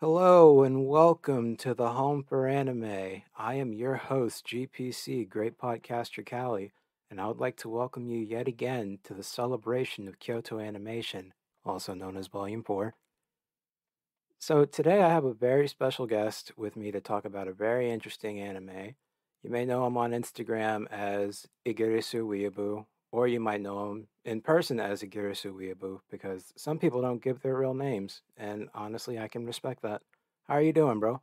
Hello and welcome to the Home for Anime. I am your host, GPC, Great Podcaster Cali, and I would like to welcome you yet again to the celebration of Kyoto Animation, also known as Volume 4. So, today I have a very special guest with me to talk about a very interesting anime. You may know him on Instagram as Igirisu Weeaboo, or you might know him in person as Igirisu Weeaboo because some people don't give their real names, and honestly, I can respect that. How are you doing, bro?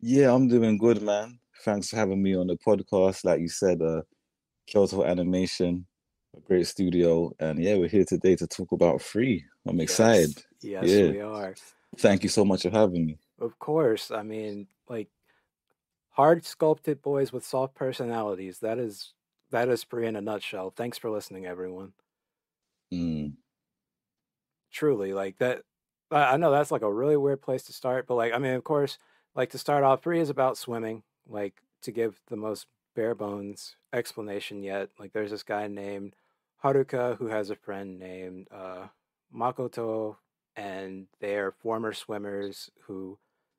Yeah, I'm doing good, man. Thanks for having me on the podcast. Like you said, uh, Kyoto Animation, a great studio, and yeah, we're here today to talk about Free. I'm Yes, excited. yes, Yeah, we are. thank you so much for having me. Of course. I mean, like hard sculpted boys with soft personalities. That is that is Free in a nutshell. Thanks for listening, everyone. Mm. Truly, like that. I know that's like a really weird place to start, but like, I mean, of course, like to start off, Free is about swimming. Like to give the most bare bones explanation yet. Like, there's this guy named Haruka who has a friend named uh, Makoto, and they're former swimmers who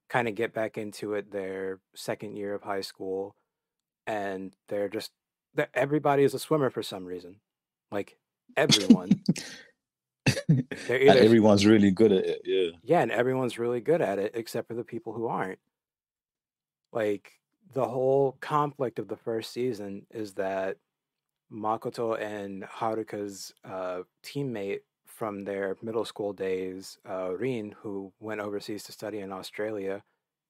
kind of get back into it their second year of high school, and they're just that everybody is a swimmer for some reason. Like everyone, either everyone's really good at it. Yeah. yeah, and everyone's really good at it except for the people who aren't. Like the whole conflict of the first season is that Makoto and Haruka's uh, teammate from their middle school days, uh, Rin, who went overseas to study in Australia,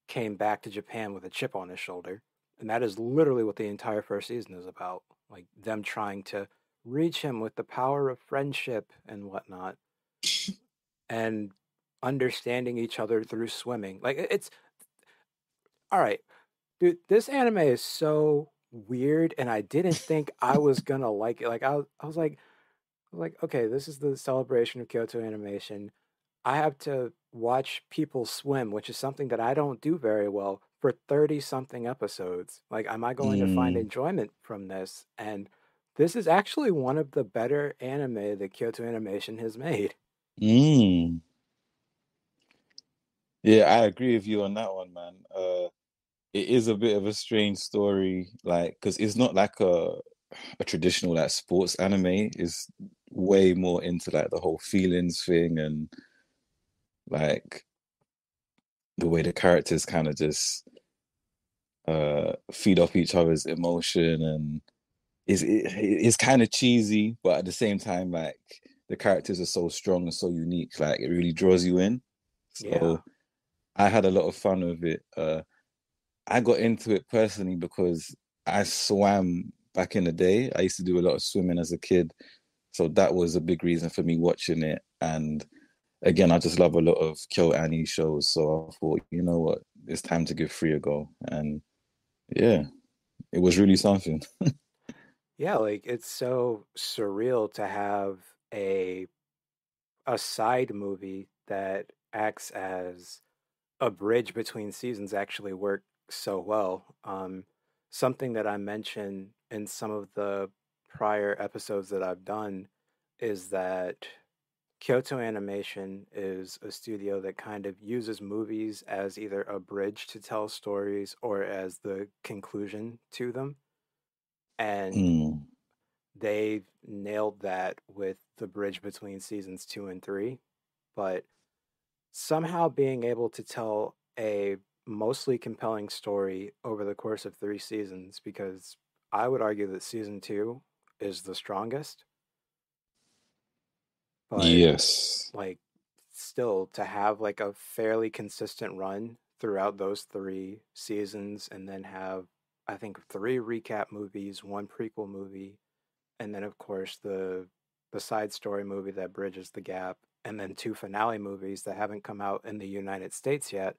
came back to Japan with a chip on his shoulder. And that is literally what the entire first season is about. Like them trying to reach him with the power of friendship and whatnot, and understanding each other through swimming. Like it's all right, dude. This anime is so weird, and I didn't think I was gonna like it. Like I, I was like, I was like, okay, this is the celebration of Kyoto Animation. I have to watch people swim, which is something that I don't do very well for 30 something episodes. Like, am I going to find Mm. enjoyment from this? And this is actually one of the better anime that Kyoto Animation has made. Mm. Yeah, I agree with you on that one, man. Uh, it is a bit of a strange story, like, because it's not like a a traditional like sports anime. It's way more into like the whole feelings thing and like the way the characters kind of just uh feed off each other's emotion and is it, it's kind of cheesy, but at the same time, like the characters are so strong and so unique, like it really draws you in. Yeah. So I had a lot of fun with it. Uh, I got into it personally because I swam back in the day. I used to do a lot of swimming as a kid, so that was a big reason for me watching it. And again, I just love a lot of KyoAni shows, so I thought, you know what, it's time to give free a go. And yeah, it was really something. Yeah, like it's so surreal to have a a side movie that acts as a bridge between seasons actually work so well. Um, something that I mentioned in some of the prior episodes that I've done is that Kyoto Animation is a studio that kind of uses movies as either a bridge to tell stories or as the conclusion to them. And Mm, they've nailed that with the bridge between seasons two and three, but somehow being able to tell a mostly compelling story over the course of three seasons, because I would argue that season two is the strongest, but yes. like still to have like a fairly consistent run throughout those three seasons and then have I think three recap movies, one prequel movie, and then of course the the side story movie that bridges the gap, and then two finale movies that haven't come out in the United States yet.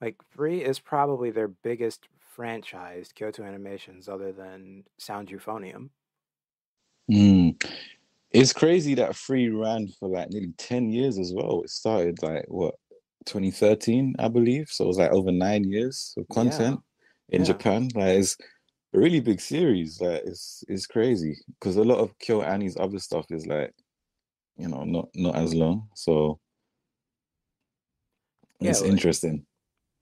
Like Free is probably their biggest franchise, Kyoto Animations, other than Sound Euphonium. Mm. It's crazy that Free ran for like nearly 10 years as well. It started like what 2013, I believe. So it was like over nine years of Yeah, content in yeah, Japan. Like it's a really big series. Like it's it's crazy because a lot of KyoAni's other stuff is like, you know, not not as long. So it's interesting.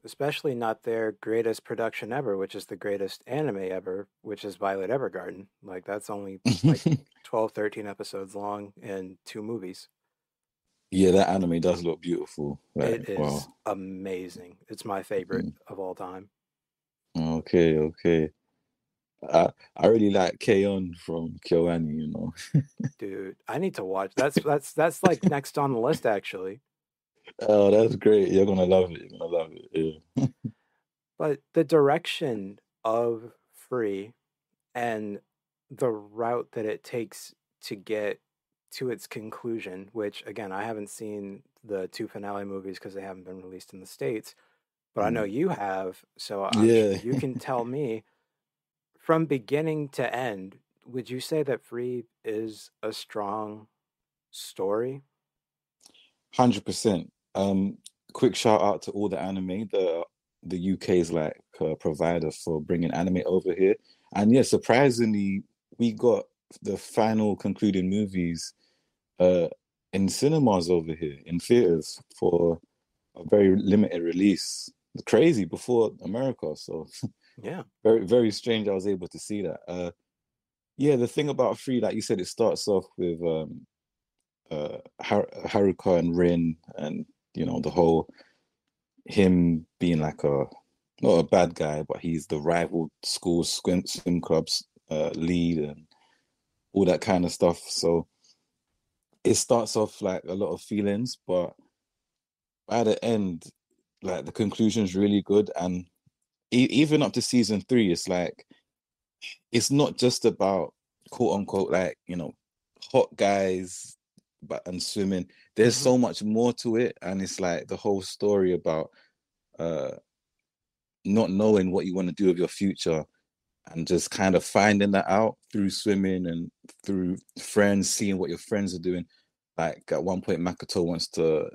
Especially not their greatest production ever, which is the greatest anime ever, which is Violet Evergarden. Like that's only like 12, 13 episodes long and two movies. yeah, that anime does look beautiful. Like, It is wow. amazing. It's my favorite Mm. of all time. Okay, okay. I I really like K-On from Kyoani, you know. Dude, I need to watch. That's that's that's like next on the list actually. Oh, that's great. You're gonna love it. You're gonna love it. Yeah. But the direction of Free and the route that it takes to get to its conclusion, which again, I haven't seen the two finale movies because they haven't been released in the States, but I know mm-hmm. you have, so I'm sure Yeah. you can tell me from beginning to end, would you say that Free is a strong story? Hundred percent. Um, quick shout out to all the anime. The the UK's like uh, provider for bringing anime over here, and yeah, surprisingly, we got the final concluding movies uh in cinemas over here in theaters for a very limited release. Crazy before America, so Yeah. very very strange. I was able to see that. Uh, yeah, the thing about Free, like you said, it starts off with um uh Har- Haruka and Rin and you know the whole him being like a not a bad guy but he's the rival school swim, swim club's uh lead and all that kind of stuff. So it starts off like a lot of feelings but by the end like the conclusion's really good. And e- even up to season three it's like it's not just about quote unquote like you know hot guys but and swimming there's Mhm. so much more to it and it's like the whole story about uh not knowing what you want to do with your future and just kind of finding that out through swimming and through friends seeing what your friends are doing like at one point makoto wants to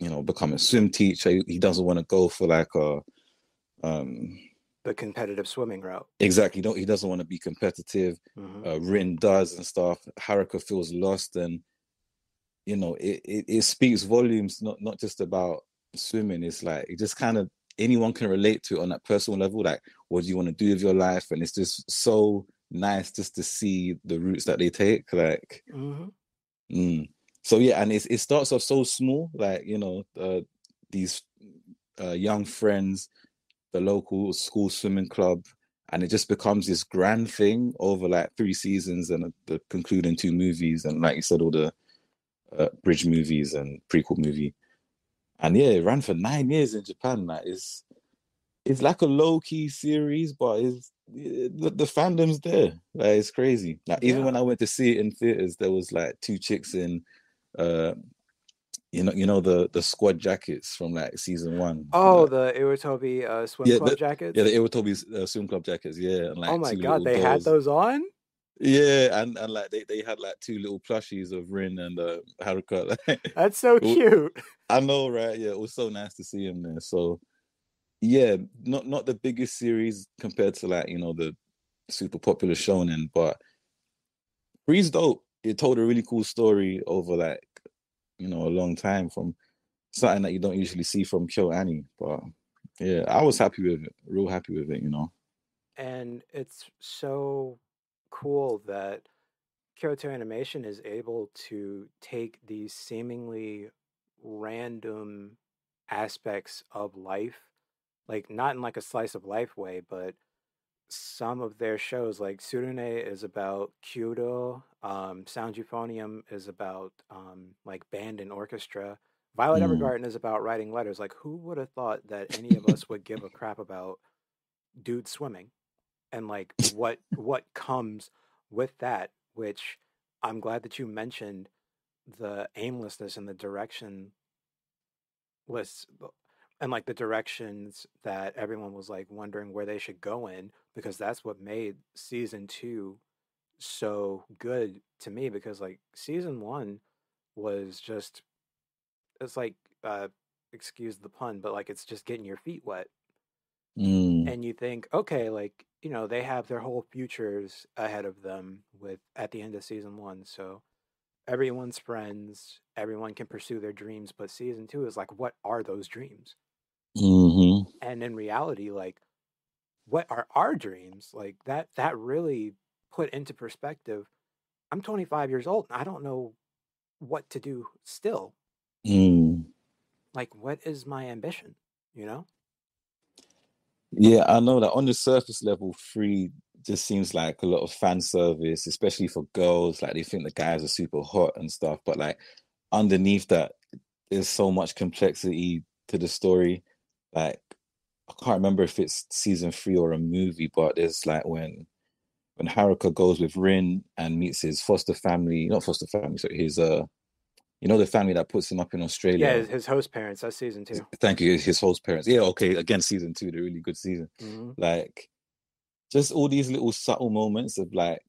you know become a swim teacher he, doesn't want to go for like a um The competitive swimming route. exactly don't he doesn't want to be competitive Mhm. uh, Rin does and stuff. Haruka feels lost, and you know, it, it it speaks volumes. Not not just about swimming. It's like it just kind of anyone can relate to it on that personal level. Like, what do you want to do with your life? And it's just so nice just to see the routes that they take. Like, Mhm. mm. so yeah, and it's, it starts off so small. Like you know, uh, these uh, young friends, the local school swimming club and it just becomes this grand thing over like three seasons and the concluding two movies and like you said all the uh, bridge movies and prequel movie and yeah it ran for nine years in japan that is it's like a low-key series but it's the, the fandom's there like it's crazy like even Yeah. when i went to see it in theaters there was like two chicks in uh you know you know the the squad jackets from like season one Oh, like, the Iwatobi uh, swim Yeah, club the- jackets. yeah the Iwatobi's uh, swim club jackets yeah and like oh my god, they had those on. Yeah, and and like they, they had like two little plushies of Rin and uh, Haruka. That's so cute. I know, right? Yeah, it was so nice to see him there. So, yeah, not not the biggest series compared to like you know the super popular shonen, but Free's dope. It told a really cool story over like you know a long time from something that you don't usually see from KyoAni. But yeah, I was happy with it, real happy with it. You know. and it's so cool that Kyoto Animation is able to take these seemingly random aspects of life, like not in like a slice of life way, but some of their shows, like Tsurune is about Kyudo, um, Sound Euphonium is about um, like band and orchestra. Violet Mm. Evergarden is about writing letters. Like, who would have thought that any of us would give a crap about dudes swimming? And like what what comes with that which i'm glad that you mentioned the aimlessness and the direction was and like the directions that everyone was like wondering where they should go in because that's what made season two so good to me because like season one was just it's like uh excuse the pun but like it's just getting your feet wet Mm. And you think okay like you know they have their whole futures ahead of them with at the end of season one so everyone's friends, everyone can pursue their dreams, but season two is like, what are those dreams? Mm-hmm. And in reality, like, what are our dreams? Like that that really put into perspective. I'm 25 years old and I don't know what to do still. Mm. Like, what is my ambition? You know? Yeah, I know that on the surface level, free just seems like a lot of fan service, especially for girls. Like they think the guys are super hot and stuff, but like underneath that, there's so much complexity to the story. Like I can't remember if it's season three or a movie, but there's like when when Haruka goes with Rin and meets his foster family, not foster family, so his uh you know the family that puts him up in Australia. Yeah, his host parents. That's season two. Thank you, his host parents. Yeah, okay. Again, season two, the really good season. Mm-hmm. Like, just all these little subtle moments of like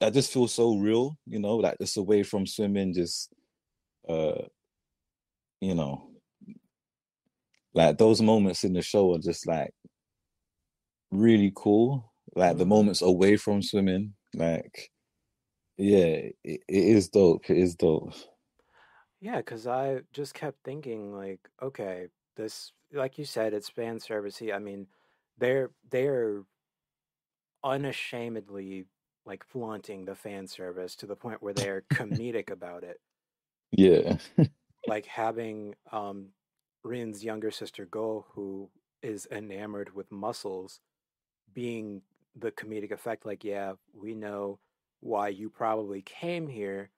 that just feel so real. You know, like just away from swimming, just uh, you know, like those moments in the show are just like really cool. Like the Mhm. moments away from swimming, like yeah, it, it is dope. It is dope. Yeah, because I just kept thinking, like, okay, this, like you said, it's fan servicey. I mean, they're they're unashamedly like flaunting the fan service to the point where they're comedic about it. Yeah. Like having um Rin's younger sister Gou, who is enamored with muscles, being the comedic effect, like, yeah, we know why you probably came here,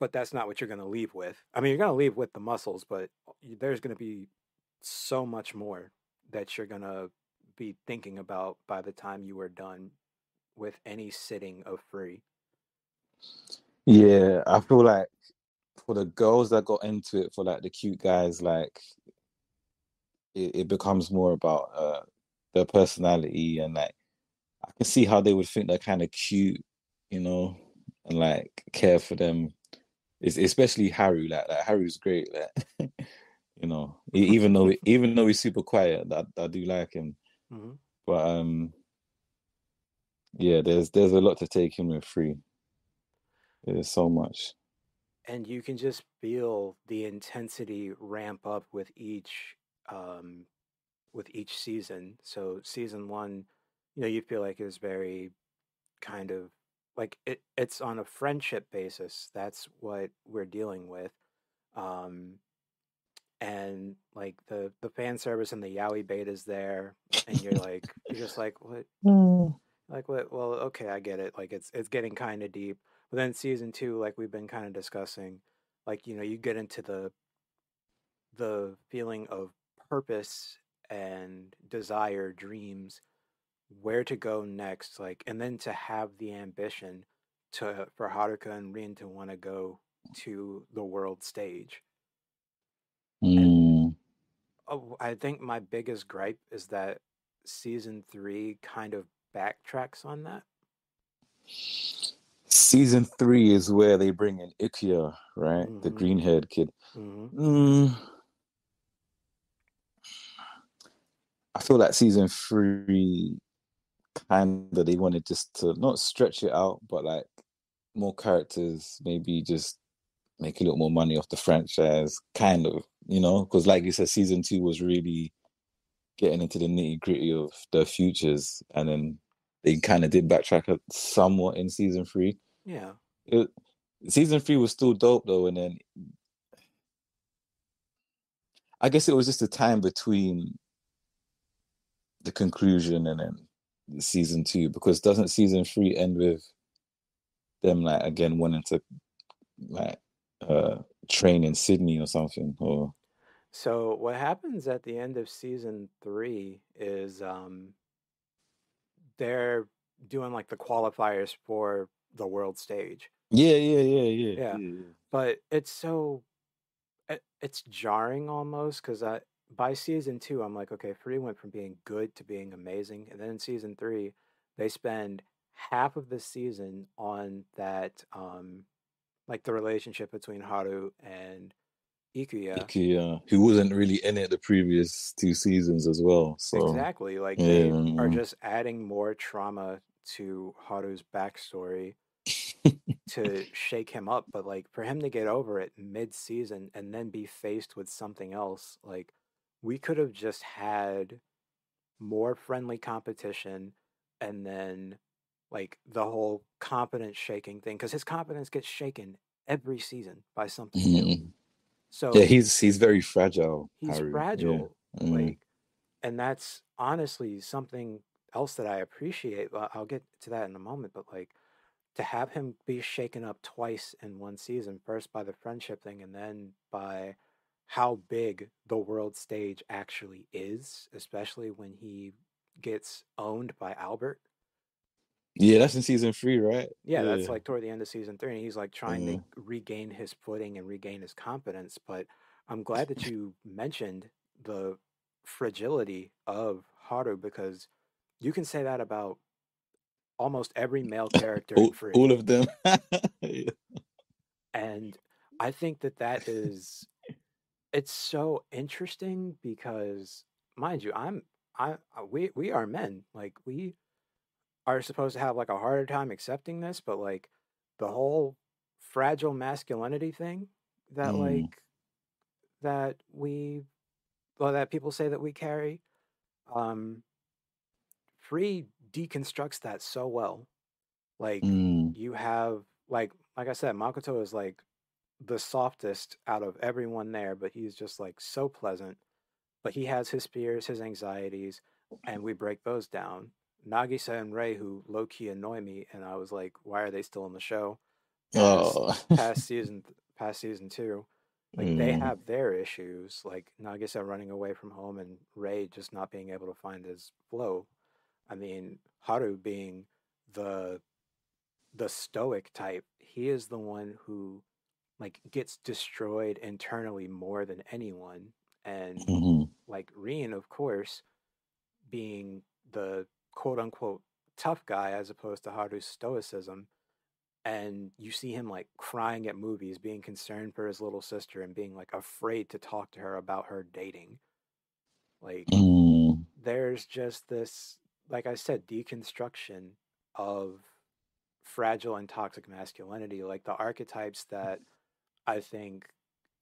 but that's not what you're going to leave with. I mean, you're going to leave with the muscles, but there's going to be so much more that you're going to be thinking about by the time you are done with any sitting of free. Yeah, I feel like for the girls that got into it, for like the cute guys, like it, it becomes more about uh their personality and like I can see how they would think they're kind of cute, you know, and like care for them. It's especially Harry. like like Haru's great, like you know, even though even though he's super quiet, I, I do like him. hmm But um yeah, there's there's a lot to take in with free. There's so much. And you can just feel the intensity ramp up with each um, with each season. So season one, you know, you feel like is very kind of like it, it's on a friendship basis. That's what we're dealing with. Um, and like the the fan service and the yaoi bait is there, and you're like you're just like what like what well okay I get it like it's it's getting kind of deep. But then season two, like we've been kind of discussing, like you know you get into the the feeling of purpose and desire, dreams, where to go next, like, and then to have the ambition to for Haruka and Rin to want to go to the world stage. Mm. Oh, I think my biggest gripe is that season three kind of backtracks on that. Season three is where they bring in Ikuya, right? The Mhm. green haired kid. hmm Mm. I feel like season three kind of they wanted just to not stretch it out, but like more characters, maybe just make a little more money off the franchise, kind of, you know? Because like you said, season two was really getting into the nitty gritty of the futures, and then they kind of did backtrack somewhat in season three. Yeah. It, season three was still dope though, and then I guess it was just the time between the conclusion and then season two because doesn't season three end with them like again wanting to like uh train in Sydney or something or So what happens at the end of season three is um they're doing like the qualifiers for the world stage. yeah yeah yeah yeah Yeah. yeah, But it's so it, it's jarring almost because I by season two I'm like, okay, Free went from being good to being amazing. And then in season three, they spend half of the season on that um like the relationship between Haru and Ikuya. Ikuya, who wasn't really in it the previous two seasons as well so Exactly. Like they are just adding more trauma to Haru's backstory. to shake him up, but like for him to get over it mid-season and then be faced with something else, like we could have just had more friendly competition and then like the whole confidence shaking thing because his confidence gets shaken every season by something new. Mm. So Yeah, he's he's very fragile, he's Harry. Yeah. fragile, Mm. like, and that's honestly something else that I appreciate. I'll get to that in a moment, but like to have him be shaken up twice in one season, first by the friendship thing and then by how big the world stage actually is, especially when he gets owned by Albert. Yeah, that's in season three, right? Yeah, that's like toward the end of season three, and he's like trying Mm. to regain his footing and regain his confidence. But I'm glad that you mentioned the fragility of Haru because you can say that about almost every male character All, Free. all of them. Yeah. And I think that that is it's so interesting because mind you, I'm I we we are men. Like we are supposed to have like a harder time accepting this, but like the whole fragile masculinity thing that Mm. like that we well that people say that we carry um free deconstructs that so well. Like Mm. you have like like I said, Makoto is like the softest out of everyone there, but he's just like so pleasant. But he has his fears, his anxieties, and we break those down. Nagisa and Rei, who low key annoy me, and I was like, why are they still in the show? Past Oh. past season past season two. Like they Mm. have their issues, like Nagisa running away from home and Rei just not being able to find his flow. I mean, Haru being the the stoic type, he is the one who like gets destroyed internally more than anyone. And Mhm. like Rin, of course, being the quote unquote tough guy as opposed to Haru's stoicism. And you see him like crying at movies, being concerned for his little sister and being like afraid to talk to her about her dating. Like Mm. there's just this, like I said, deconstruction of fragile and toxic masculinity, like the archetypes that I think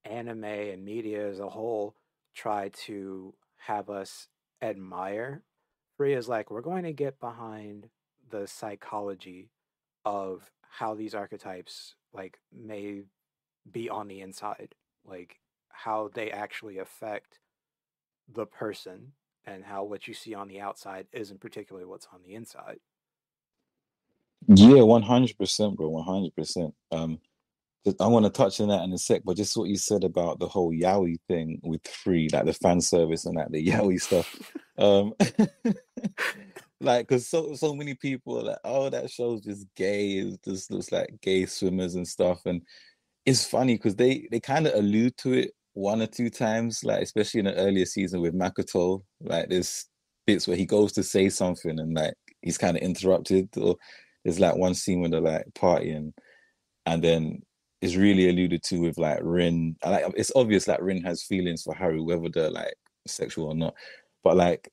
anime and media as a whole try to have us admire. Free is like, we're going to get behind the psychology of how these archetypes like may be on the inside, like how they actually affect the person and how what you see on the outside isn't particularly what's on the inside. Yeah, one hundred percent, bro. One hundred percent. Um, I want to touch on that in a sec, but just what you said about the whole yaoi thing with free, like the fan service and that the yaoi stuff. Um, like, cause so so many people are like, oh, that show's just gay. It just looks like gay swimmers and stuff, and it's funny because they they kind of allude to it one or two times, like especially in the earlier season with Makoto. Like, there's bits where he goes to say something and like he's kind of interrupted, or there's like one scene where they're like partying, and then it's really alluded to with like Rin. Like it's obvious like Rin has feelings for Harry, whether they're like sexual or not. But like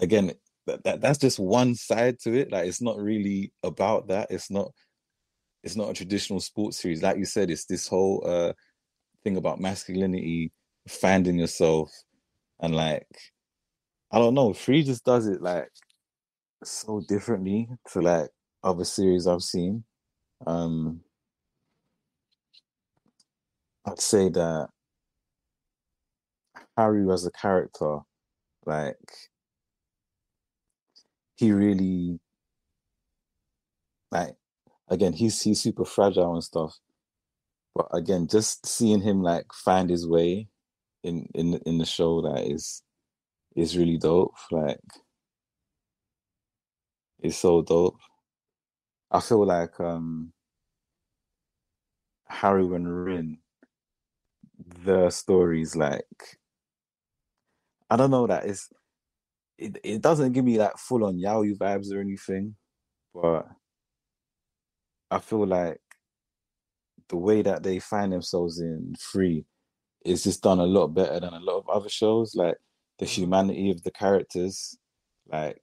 again, that, that that's just one side to it. Like it's not really about that. It's not it's not a traditional sports series. Like you said, it's this whole uh thing about masculinity, finding yourself, and like I don't know, Free just does it like so differently to like other series I've seen. Um I'd say that Harry as a character, like he really like again he's he's super fragile and stuff. But again, just seeing him like find his way in in in the show that is is really dope. Like it's so dope. I feel like um Harry and Rin, the stories like I don't know that it's it, it doesn't give me like full on yaoi vibes or anything, but I feel like the way that they find themselves in free is just done a lot better than a lot of other shows. Like the Mhm. humanity of the characters, like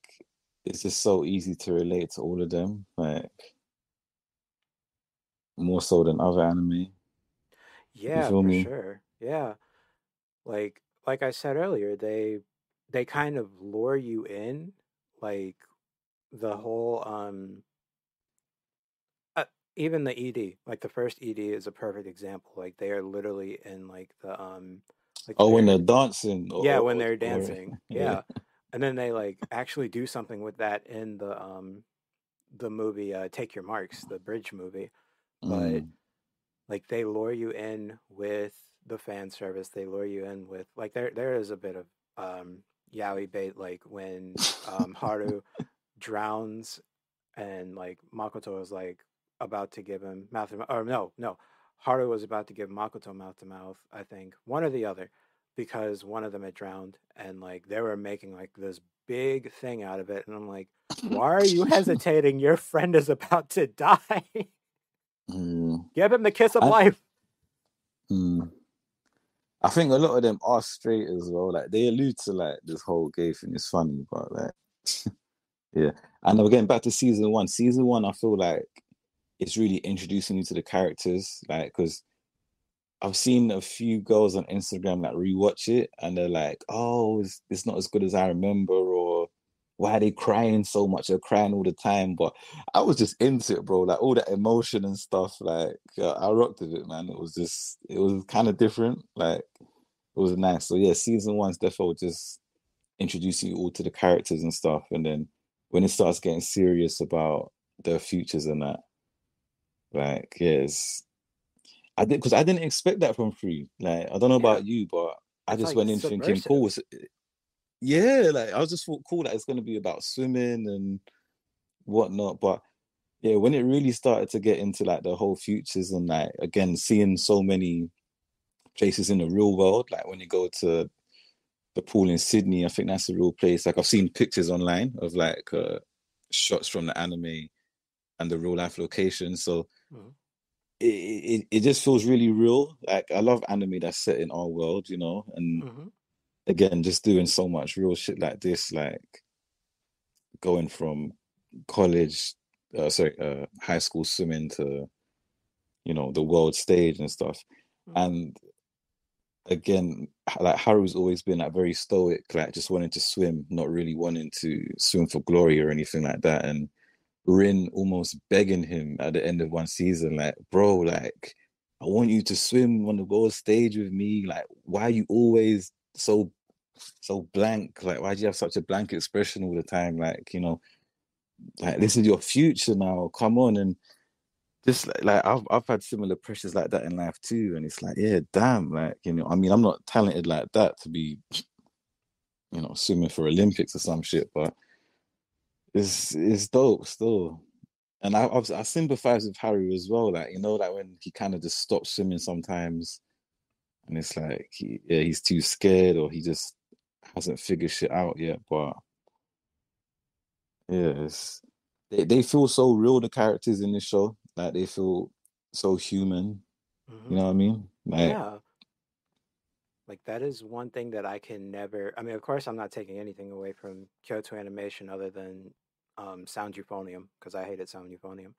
it's just so easy to relate to all of them. Like more so than other anime. Yeah, for me? sure. Yeah. Like like I said earlier, they they kind of lure you in like the whole um uh, even the ED, like the first ED is a perfect example. Like they are literally in like the um like Oh, when they're dancing yeah, when they're dancing. yeah. Yeah. And then they like actually do something with that in the um the movie uh Take Your Marks, the bridge movie. But Mm. like they lure you in with the fan service. They lure you in with like there there is a bit of um yaoi bait like when um Haru drowns and like Makoto is like about to give him mouth to mouth or no, no. Haru was about to give Makoto mouth to mouth, I think. One or the other, because one of them had drowned and like they were making like this big thing out of it and I'm like, why are you hesitating? Your friend is about to die. Mm. give him the kiss of I life. mm. I think a lot of them are straight as well. Like they allude to like this whole gay thing. It's funny, but like yeah. And we're getting back to season one. Season one, I feel like it's really introducing you to the characters. Like, because I've seen a few girls on Instagram like rewatch it and they're like, oh, it's, it's not as good as I remember, why are they crying so much? They're crying all the time. But I was just into it, bro. Like all that emotion and stuff. Like I rocked with it, man. It was just, it was kind of different. Like it was nice. So yeah, season one's definitely just introducing you all to the characters and stuff. And then when it starts getting serious about their futures and that, like, yes, I did because I didn't expect that from Free. Like, I don't know Yeah, about you, but I it's just like went in thinking, cool. subversive. Yeah, like I was just thought cool that it's gonna be about swimming and whatnot. But yeah, when it really started to get into like the whole futures and like again seeing so many places in the real world, like when you go to the pool in Sydney, I think that's a real place. Like I've seen pictures online of like uh, shots from the anime and the real life location. So Mhm, it, it it just feels really real. Like I love anime that's set in our world, you know. And mhm, again, just doing so much real shit like this, like going from college, uh, sorry, uh, high school swimming to you know the world stage and stuff. mhm. And again, like Haru's always been like very stoic, like just wanting to swim, not really wanting to swim for glory or anything like that. And Rin almost begging him at the end of one season, like, bro, like, I want you to swim on the world stage with me. Like, why are you always so so blank? Like, why do you have such a blank expression all the time? Like, you know, like this is your future now. Come on and just like, like I've I've had similar pressures like that in life too. And it's like, yeah, damn, like, you know, I mean, I'm not talented like that to be, you know, swimming for Olympics or some shit, but it's it's dope still. And I I've, I sympathize with Harry as well. Like, you know, like when he kind of just stops swimming sometimes and it's like he, yeah, he's too scared or he just hasn't figured shit out yet. But yeah, it's, they, they feel so real, the characters in this show. Like they feel so human. You mhm. know what I mean? Like, Yeah, like that is one thing that I can never. I mean, of course, I'm not taking anything away from Kyoto Animation other than um, Sound Euphonium because I hated Sound Euphonium.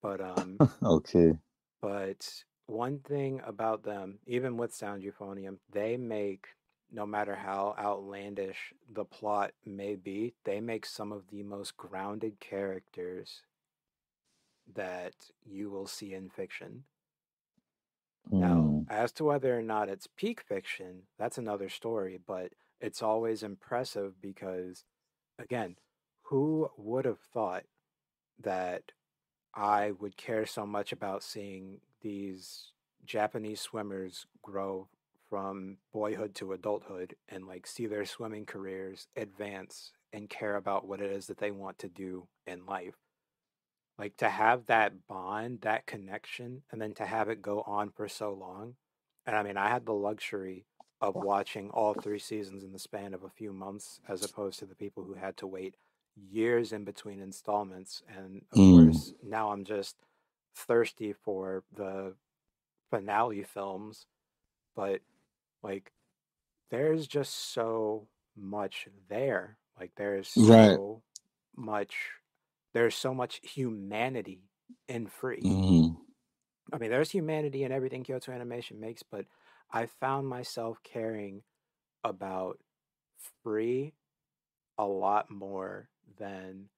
But um, okay. but one thing about them, even with Sound Euphonium, they make no matter how outlandish the plot may be, they make some of the most grounded characters that you will see in fiction. Now, Mm, as to whether or not it's peak fiction, that's another story, but it's always impressive because, again, who would have thought that I would care so much about seeing these Japanese swimmers grow from boyhood to adulthood and like see their swimming careers advance and care about what it is that they want to do in life? Like to have that bond, that connection, and then to have it go on for so long. And I mean, I had the luxury of watching all three seasons in the span of a few months, as opposed to the people who had to wait years in between installments. And of mm, course, now I'm just thirsty for the finale films. But like, there's just so much there. Like, there's right. so much there's so much humanity in free Mm, I mean, there's humanity in everything Kyoto Animation makes, but I found myself caring about Free a lot more than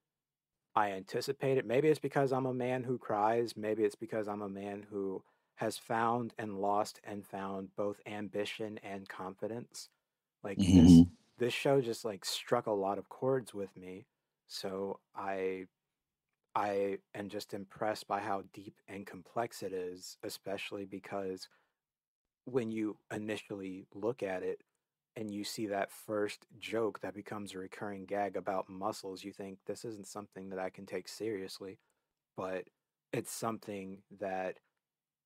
I anticipated. Maybe it's because I'm a man who cries. Maybe it's because I'm a man who has found and lost and found both ambition and confidence. Like this hmm this show just like struck a lot of chords with me. So I I am just impressed by how deep and complex it is, especially because when you initially look at it and you see that first joke that becomes a recurring gag about muscles, you think this isn't something that I can take seriously, but it's something that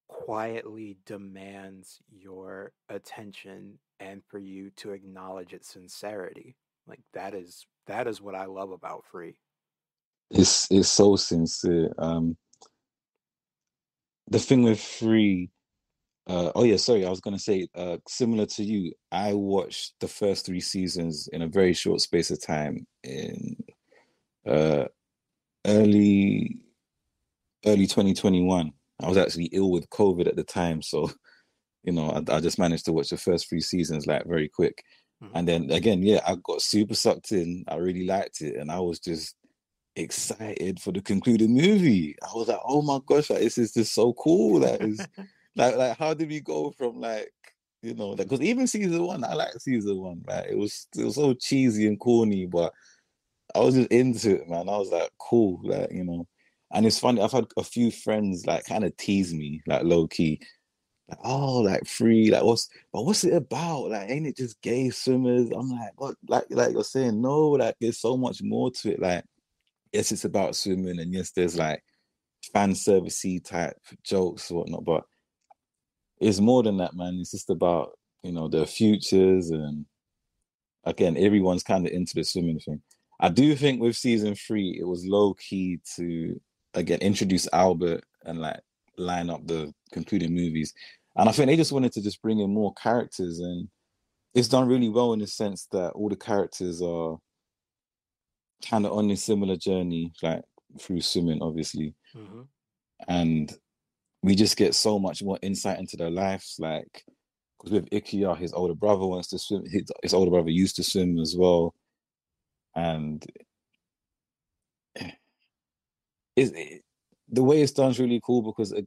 quietly demands your attention and for you to acknowledge its sincerity. Like that is that is what I love about Free. It's it's so sincere. Um, the thing with Free, uh, oh yeah, sorry, I was gonna say, uh, similar to you, I watched the first three seasons in a very short space of time in uh early early 2021. I was actually ill with COVID at the time, so you know, I, I just managed to watch the first three seasons like very quick. hmm And then again, yeah, I got super sucked in. I really liked it, and I was just excited for the concluding movie. I was like, oh my gosh, like, this is just so cool. That is like like how did we go from like you know like because even season one, I like season one, like it was it was so cheesy and corny, but I was just into it, man. I was like, cool, like you know. And it's funny, I've had a few friends like kind of tease me, like low key, like, oh, like free, like what's but what's it about? Like, ain't it just gay swimmers? I'm like, what like like you're saying, no, like there's so much more to it. Like, yes, it's about swimming, and yes, there's like fan servicey type jokes, whatnot, but it's more than that, man. It's just about, you know, their futures and again, everyone's kind of into the swimming thing. I do think with season three, it was low key to again introduce Albert and like line up the concluding movies. And I think they just wanted to just bring in more characters and it's done really well in the sense that all the characters are kind of on a similar journey, like through swimming, obviously. hmm And we just get so much more insight into their lives. Like, because with Ikuya, his older brother wants to swim. His, his older brother used to swim as well, and it's, it, the way it's done is really cool because, uh,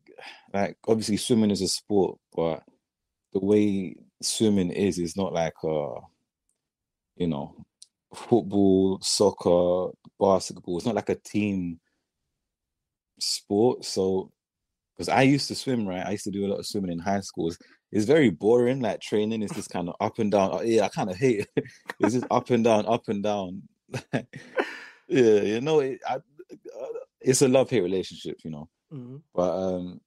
like, obviously swimming is a sport, but the way swimming is is not like uh, you know, football, soccer, basketball. It's not like a team sport. So because I used to swim, right? I used to do a lot of swimming in high schools. It's very boring. Like training is just kind of up and down. Uh, Yeah, I kind of hate it. It's just up and down, up and down. yeah, you know, it, I, it's a love hate relationship, you know. hmm But um,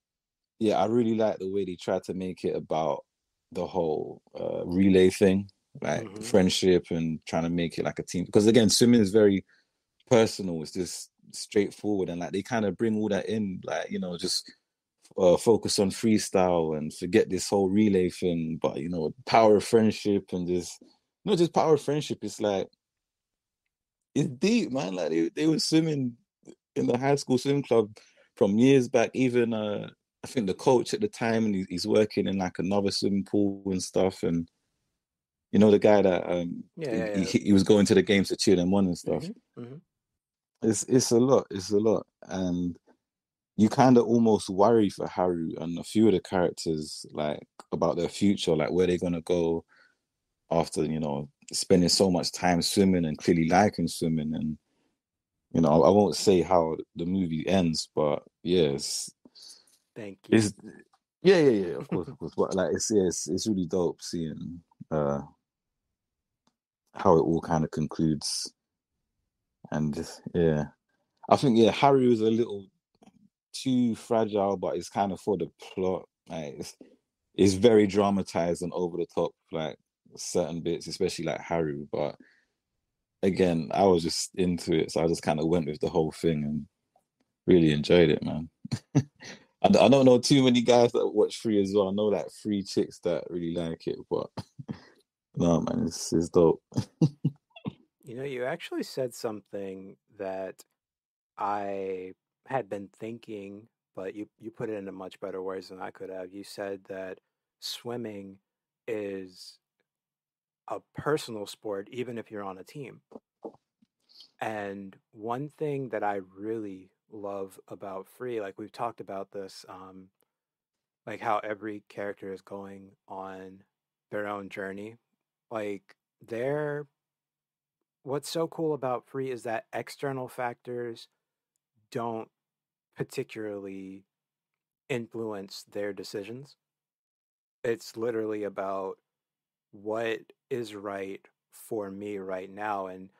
yeah, I really like the way they try to make it about the whole uh, relay thing, like hmm friendship and trying to make it like a team. Because again, swimming is very personal. It's just straightforward, and like they kind of bring all that in, like you know, just uh, focus on freestyle and forget this whole relay thing. But you know, power of friendship and just not just power of friendship. It's like it's deep, man. Like they they were swimming in the high school swim club from years back. Even uh, I think the coach at the time, and he, he's working in like another swimming pool and stuff. And you know, the guy that um Yeah, he, yeah, yeah. he, he was going to the games to cheer them on and stuff. hmm hmm It's it's a lot. It's a lot, and you kind of almost worry for Haru and a few of the characters, like about their future, like where they're gonna go after you know spending so much time swimming and clearly liking swimming. And you know I, won't say how the movie ends but yes Thank you. it's yeah yeah yeah of course of course. But like it's yeah, it's, it's really dope seeing uh how it all kind of concludes. And just, yeah I think yeah Harry was a little too fragile but it's kind of for the plot like it's, it's very dramatized and over the top like certain bits especially like Harry but again, I was just into it, so I just kind of went with the whole thing and really enjoyed it, man. I don't know too many guys that watch free as well. I know like three chicks that really like it, but no, man, it's it's dope. You know, you actually said something that I had been thinking but you you put it into much better words than I could have. You said that swimming is a personal sport, even if you're on a team. And one thing that I really love about Free, like we've talked about this, um, like how every character is going on their own journey. Like they're what's so cool about Free is that external factors don't particularly influence their decisions. It's literally about what is right for me right now and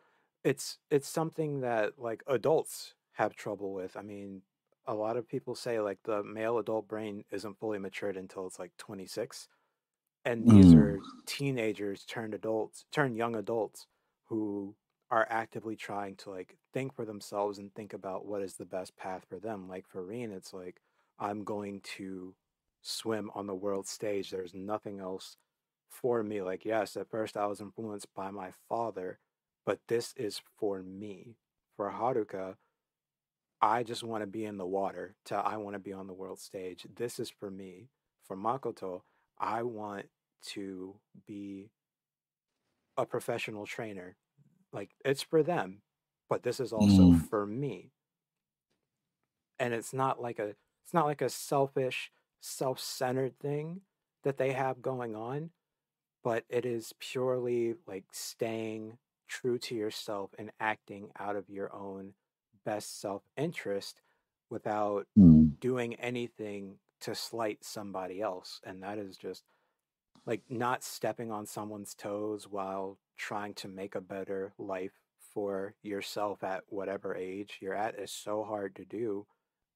it's it's something that like adults have trouble with. I mean, a lot of people say like the male adult brain isn't fully matured until it's like 26 and these Mm. are teenagers turned adults turned young adults who are actively trying to like think for themselves and think about what is the best path for them like for Rin it's like I'm going to swim on the world stage there's nothing else for me like yes at first I was influenced by my father but this is for me for Haruka I just want to be in the water to I want to be on the world stage. This is for me. For Makoto, I want to be a professional trainer. Like it's for them, but this is also Mm. for me. And it's not like a it's not like a selfish, self-centered thing that they have going on, but it is purely like staying true to yourself and acting out of your own best self-interest without Mm. doing anything to slight somebody else and that is just like not stepping on someone's toes while trying to make a better life for yourself at whatever age you're at is so hard to do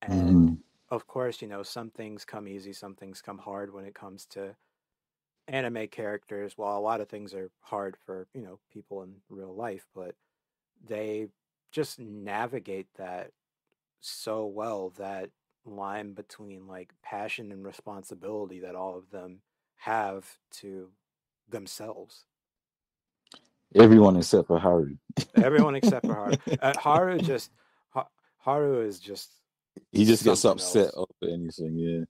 and Mm. of course you know some things come easy some things come hard when it comes to anime characters while a lot of things are hard for you know people in real life but they just navigate that so well that line between like passion and responsibility that all of them have to themselves. Everyone except for Haru. Everyone except for Haru. Uh, Haru just Haru is just he just gets upset else. over anything. Yeah,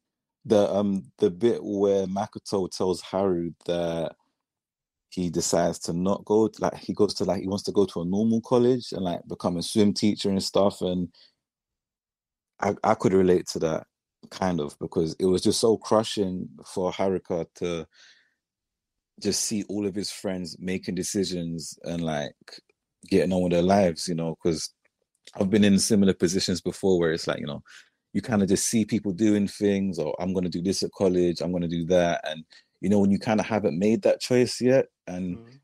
the um the bit where Makoto tells Haru that he decides to not go like he goes to like he wants to go to a normal college and like become a swim teacher and stuff and I I could relate to that kind of because it was just so crushing for Haruka to just see all of his friends making decisions and like getting on with their lives, you know, because I've been in similar positions before where it's like, you know, you kind of just see people doing things, or I'm going to do this at college, I'm going to do that. And, you know, when you kind of haven't made that choice yet, and, Mhm.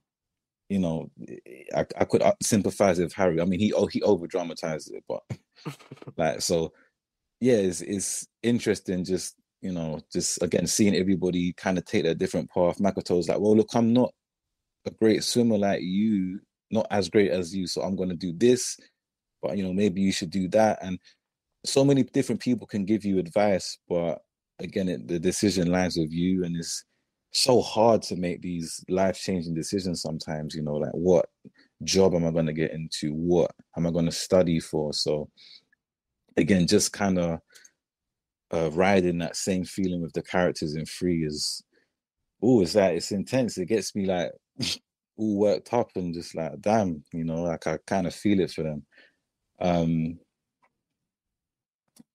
you know, I, I could uh, sympathize with Haru. I mean, he, oh, he over dramatized it, but like, so yeah, it's, it's interesting just, you know, just again, seeing everybody kind of take their different path. Makoto's like, well, look, I'm not a great swimmer like you, not as great as you, so I'm going to do this but you know maybe you should do that. And so many different people can give you advice but again it, the decision lies with you and it's so hard to make these life-changing decisions sometimes you know like what job am i going to get into? What am i going to study for? So again just kind of uh riding that same feeling with the characters in free is oh it's that it's intense. It gets me like all worked up and just like damn you know like i kind of feel it for them. Um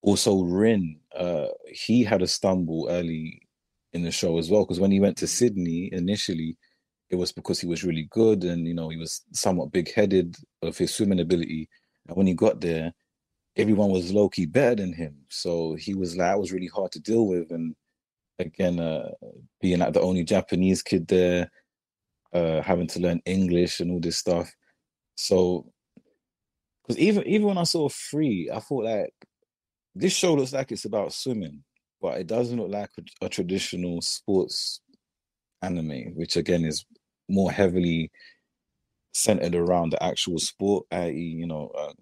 also Rin, uh he had a stumble early in the show as well because when he went to Sydney initially it was because he was really good and you know he was somewhat big-headed of his swimming ability. And when he got there everyone was low-key better than him so he was like that was really hard to deal with and again uh being like the only Japanese kid there uh having to learn English and all this stuff so because even even when I saw Free, I thought like this show looks like it's about swimming, but it doesn't look like a, a traditional sports anime, which again is more heavily centered around the actual sport, i.e., you know, uh,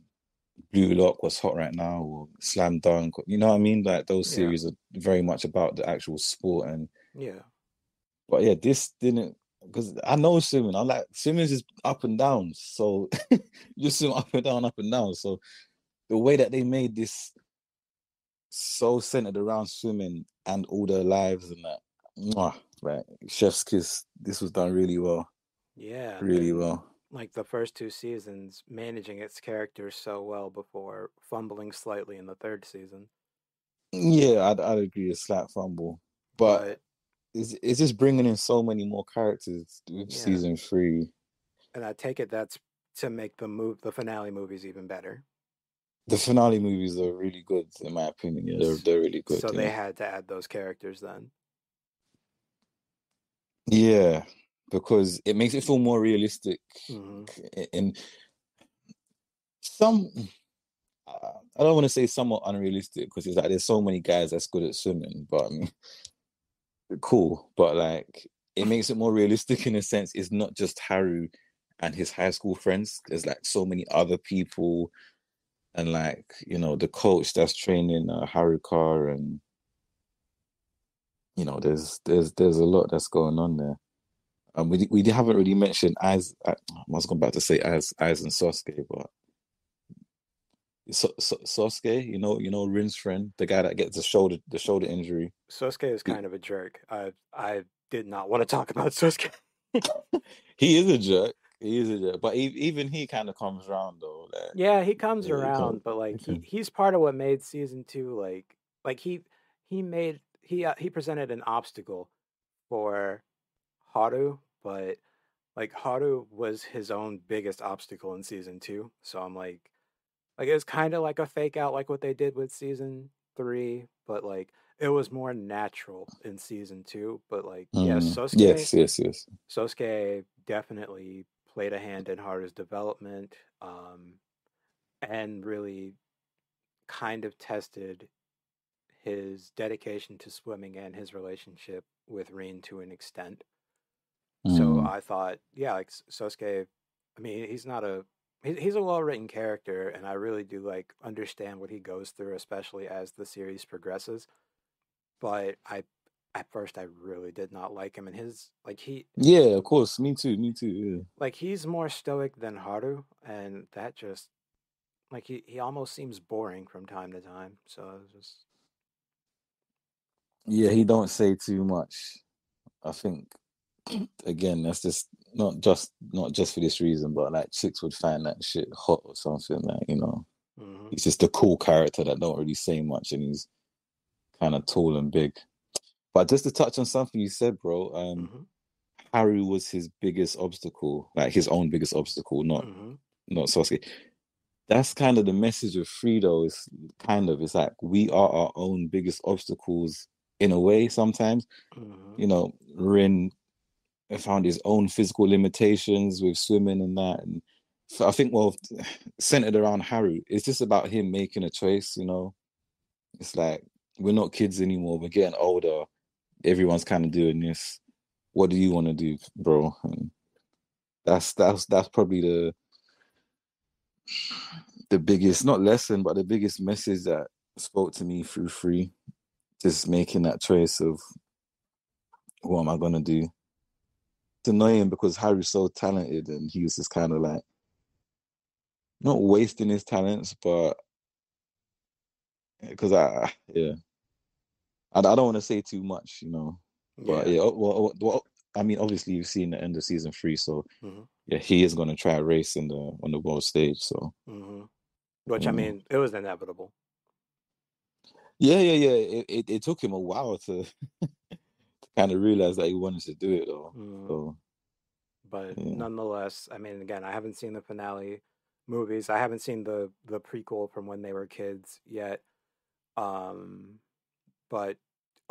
Blue Lock, what's hot right now, or Slam Dunk. You know what I mean? Like those Yeah. series are very much about the actual sport, and Yeah. but yeah, this didn't because I know swimming. I'm like swimming is up and down, so you swim up and down, up and down. So the way that they made this so centered around swimming and all their lives and that. Mwah, like chef's kiss. This was done really well. Yeah, Really well. Like the first two seasons, managing its characters so well before fumbling slightly in the third season. Yeah, I'd I'd agree. A slight fumble, but But it's it's just bringing in so many more characters with yeah, season three. and I take it that's to make the move the finale movies even better. The finale movies are really good, in my opinion. Yeah, they're they're really good. So they had to add those characters then. yeah, because it makes it feel more realistic. hmm In some, I don't want to say somewhat unrealistic because it's like there's so many guys that's good at swimming, but I mean, cool. But like, it makes it more realistic in a sense. It's not just Haru and his high school friends. There's like so many other people, and like you know the coach that's training uh, Haruka, and you know there's there's there's a lot that's going on there. Um, we we haven't really mentioned as I, I was going back to say as as and Sosuke, but so, so, Sosuke, you know, you know Rin's friend, the guy that gets the shoulder the shoulder injury. Sosuke is He, kind of a jerk. I I did not want to talk about Sosuke. he is a jerk. He is a jerk, but e- even he kind of comes around though. Like, Yeah, he comes yeah, he comes. around, but like He he he's part of what made season two like like he he made he uh, he presented an obstacle for Haru, but like Haru was his own biggest obstacle in season two. So I'm like like it was kind of like a fake out like what they did with season three, but like it was more natural in season two. But like yeah, Mm, Sosuke yes, yes, yes. Sosuke definitely played a hand in Haru's development, um, and really kind of tested his dedication to swimming and his relationship with Rin to an extent. So Mm, I thought, yeah, like Sosuke, I mean, he's not a he's a well-written character, and I really do like understand what he goes through, especially as the series progresses. But I, at first, I really did not like him, and his like he yeah, of course. Me too. Me too. like he's more stoic than Haru, and that just like he, he almost seems boring from time to time. So I just Yeah, yeah. He don't say too much. I think again, that's just not just not just for this reason, but like chicks would find that shit hot or something. Like you know, hmm he's just a cool character that don't really say much, and he's kind of tall and big. But just to touch on something you said, bro, um, hmm Haru was his biggest obstacle, like his own biggest obstacle, not hmm not Sosuke. That's kind of the message of Free, Is kind of it's like we are our own biggest obstacles in a way. Sometimes, hmm you know, Rin found his own physical limitations with swimming and that, and so I think well, centered around Haru, it's just about him making a choice. You know, it's like we're not kids anymore. We're getting older. Everyone's kind of doing this. What do you want to do, bro? And that's that's that's probably the the biggest not lesson but the biggest message that spoke to me through free just making that choice of what am i going to do annoying because haru's so talented and he was just kind of like not wasting his talents but because i yeah I, I don't want to say too much you know but Yeah. yeah well, well, i mean obviously you've seen the end of season three so hmm yeah he is going to try a race in the on the world stage so hmm Which I you know. mean, it was inevitable. Yeah, yeah, yeah. It, it, it took him a while to kind of realize that he wanted to do it, though. hmm So But yeah, nonetheless, I mean, again, I haven't seen the finale movies. I haven't seen the the prequel from when they were kids yet. Um, but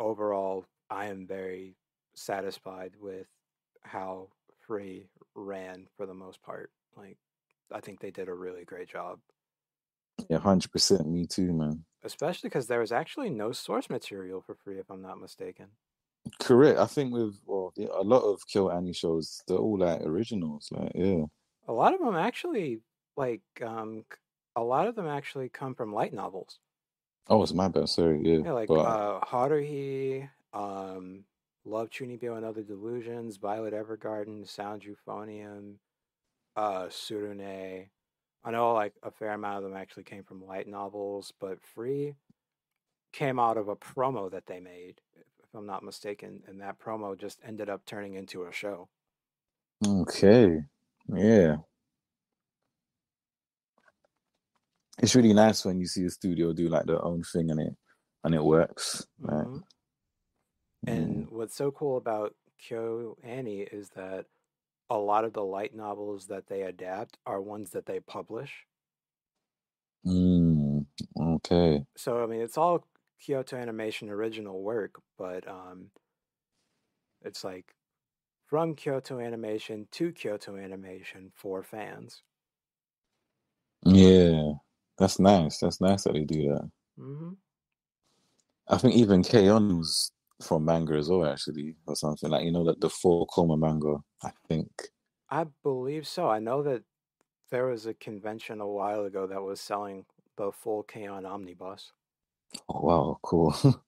overall, I am very satisfied with how Free ran for the most part. Like, I think they did a really great job, yeah, hundred percent. Me too, man. especially because there was actually no source material for Free, if I'm not mistaken. Correct. I think with well, yeah, a lot of KyoAni shows, they're all like originals. Like, yeah. A lot of them actually, like, um, a lot of them actually come from light novels. Oh, it's my bad. Sorry. Yeah, Yeah, like but uh Haruhi, um, Love Chunibyo and Other Delusions, Violet Evergarden, Sound Euphonium, uh Tsurune. I know like a fair amount of them actually came from light novels, but Free, came out of a promo that they made, if I'm not mistaken, and that promo just ended up turning into a show. Okay. Yeah. It's really nice when you see a studio do like their own thing and it and it works. Right? Mhm. And what's so cool about KyoAni is that a lot of the light novels that they adapt are ones that they publish. Mm, okay. So I mean, it's all Kyoto Animation original work, but um, it's like from Kyoto Animation to Kyoto Animation for fans. Yeah. That's nice. That's nice that they do that. hmm I think even K-On was from manga as well, actually, or something like you know, that the four Koma manga. I think. I believe so. I know that there was a convention a while ago that was selling the full K-On omnibus. Oh wow, cool.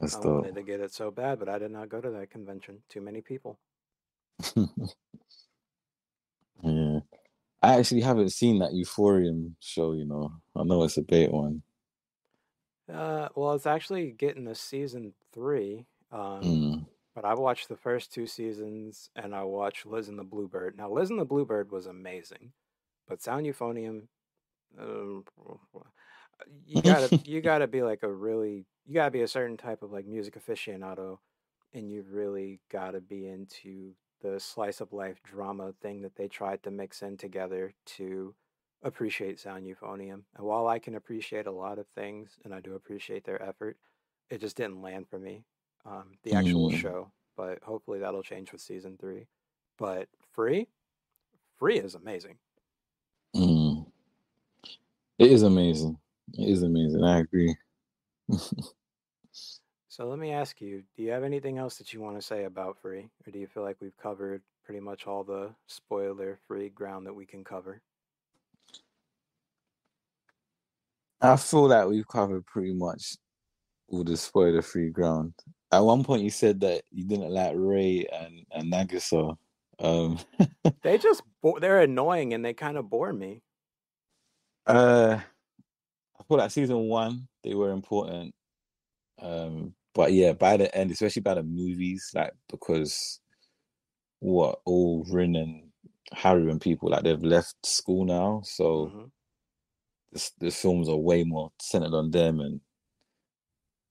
That's I dope. wanted to get it so bad, but I did not go to that convention. Too many people. yeah, I actually haven't seen that Euphonium show. You know, I know it's a bait one. Uh, well, it's actually getting a season three. Um, Mm. but I've watched the first two seasons, and I watched Liz and the Bluebird. Now, Liz and the Bluebird was amazing, but Sound Euphonium, um, you gotta you gotta be like a really you gotta be a certain type of like music aficionado, and you really gotta be into the slice of life drama thing that they tried to mix in together to appreciate Sound Euphonium. And while I can appreciate a lot of things, and I do appreciate their effort, it just didn't land for me. Um, the actual Mm. show, but hopefully that'll change with season three. But free, free is amazing. Mm. It is amazing. It is amazing. I agree. So let me ask you, do you have anything else that you want to say about free, or do you feel like we've covered pretty much all the spoiler-free ground that we can cover? I feel like we've covered pretty much all the spoiler free ground. At one point, you said that you didn't like Rei and, and Nagisa. Um, They just bo- they're annoying and they kind of bore me. uh, feel like season one, they were important. Um, but yeah, by the end, especially by the movies, like because what all Rin and Haru and people like they've left school now, so Mhm. the, the films are way more centered on them and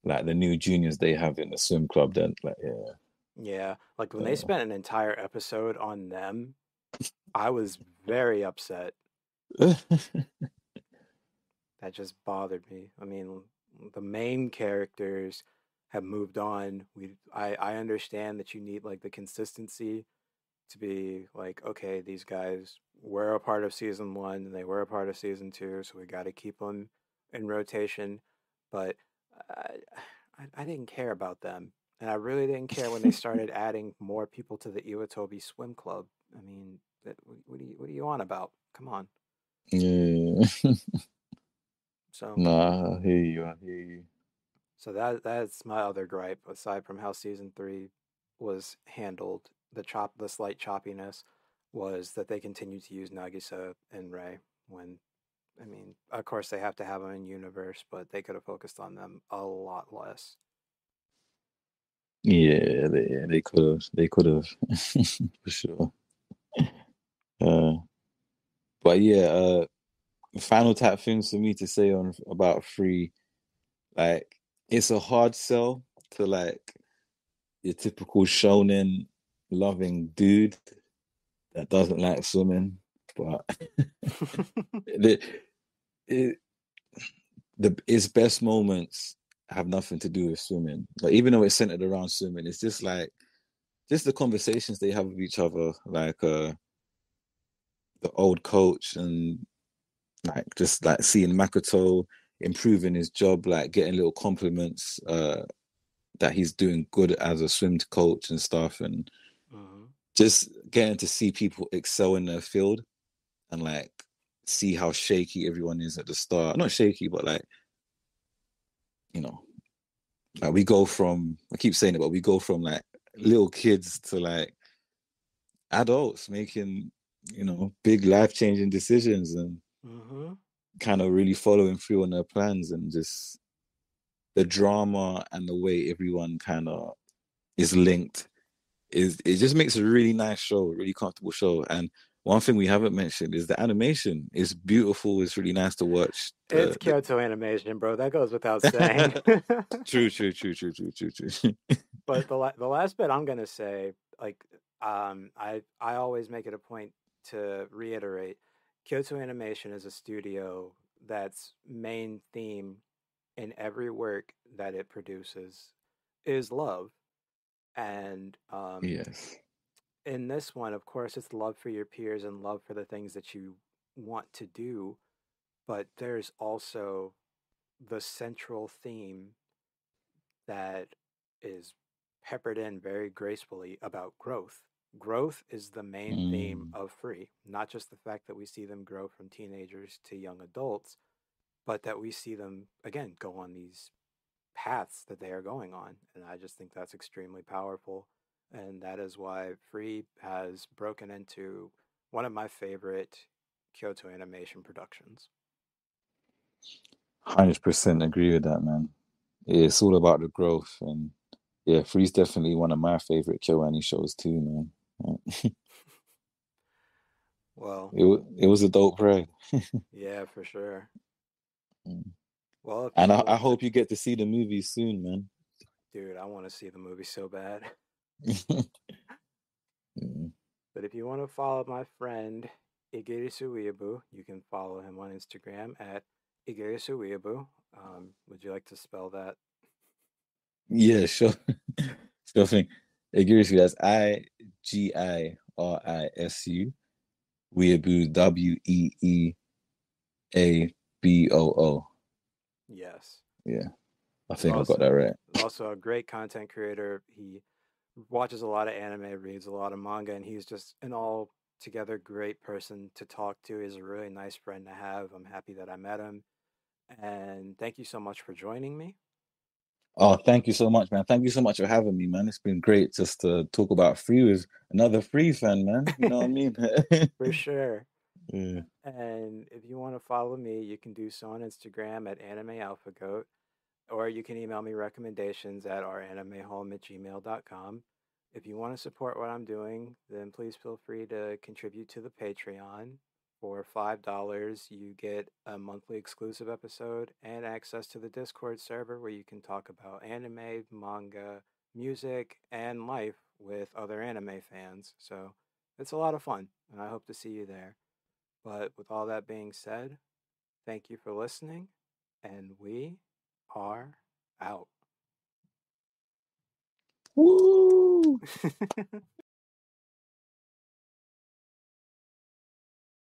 like the new juniors they have in the swim club. Then like yeah, Yeah, like when they spent an entire episode on them, I was very upset. That just bothered me. I mean, the main characters have moved on. We I I understand that you need like the consistency to be like, okay, these guys were a part of season 1 and they were a part of season 2, so we got to keep them in rotation, but I, I I didn't care about them. And I really didn't care when they started adding more people to the Iwatobi swim club. I mean, that, what are you what are you on about? Come on. yeah. So nah, I hear you. I hear you. So that that's my other gripe, aside from how season three was handled, the chop the slight choppiness was that they continued to use Nagisa and Rei when I mean, of course they have to have them in universe, but they could have focused on them a lot less. Yeah, they they could have. They could have for sure. Uh, but yeah, uh, final type things for me to say on about free, like it's a hard sell to like your typical shonen loving dude that doesn't like swimming, but the it, the its best moments have nothing to do with swimming. Like even though it's centered around swimming, it's just like just the conversations they have with each other, like uh the old coach and like just like seeing Makoto improving his job, like getting little compliments uh that he's doing good as a swim coach and stuff and Mhm. just getting to see people excel in their field and like see how shaky everyone is at the start. Not shaky, but like you know, like we go from I keep saying it, but we go from like little kids to like adults making you know big life changing decisions and Mhm. kind of really following through on their plans and just the drama and the way everyone kind of is linked is it just makes a really nice show, really comfortable show. And one thing we haven't mentioned is the animation is beautiful. It's really nice to watch. It's Kyoto animation, bro. That goes without saying. true, true, true, true, true, true, true. but the la- the last bit I'm gonna say, like, um, I I always make it a point to reiterate, Kyoto Animation is a studio that's main theme in every work that it produces is love, and um, yes, in this one, of course, it's love for your peers and love for the things that you want to do, but there's also the central theme that is peppered in very gracefully about growth. Growth is the main mm. theme of Free, not just the fact that we see them grow from teenagers to young adults, but that we see them, again, go on these paths that they are going on. And I just think that's extremely powerful and that is why Free has broken into one of my favorite Kyoto animation productions. Hundred percent agree with that, man. It's all about the growth, and yeah, Free's definitely one of my favorite KyoAni shows too, man. well, it it was a dope ride. yeah, for sure. Mm. Well, and I, I hope you get to see the movie soon, man. Dude, I want to see the movie so bad. Mm. But if you want to follow my friend Igirisu Weeaboo, you can follow him on Instagram at Igirisu Weeaboo. Um, would you like to spell that? Yeah, sure. sure thing. Igirisu, that's I G I R I S U. Weeaboo, W E E A B O O. Yes. Yeah. I think also, I got that right. Also, a great content creator. He watches a lot of anime, reads a lot of manga, and he's just an all together great person to talk to. He's a really nice friend to have. I'm happy that I met him. And thank you so much for joining me. Oh, thank you so much, man. Thank you so much for having me, man. It's been great just to talk about free with another free fan, man. You know what I mean? for sure. Yeah. And if you want to follow me, you can do so on Instagram at Anime Alpha Goat or you can email me recommendations at ouranimehome at gmail.com. If you want to support what I'm doing, then please feel free to contribute to the Patreon. For $5, you get a monthly exclusive episode and access to the Discord server where you can talk about anime, manga, music, and life with other anime fans. So it's a lot of fun, and I hope to see you there. But with all that being said, thank you for listening, and we are out. Woo!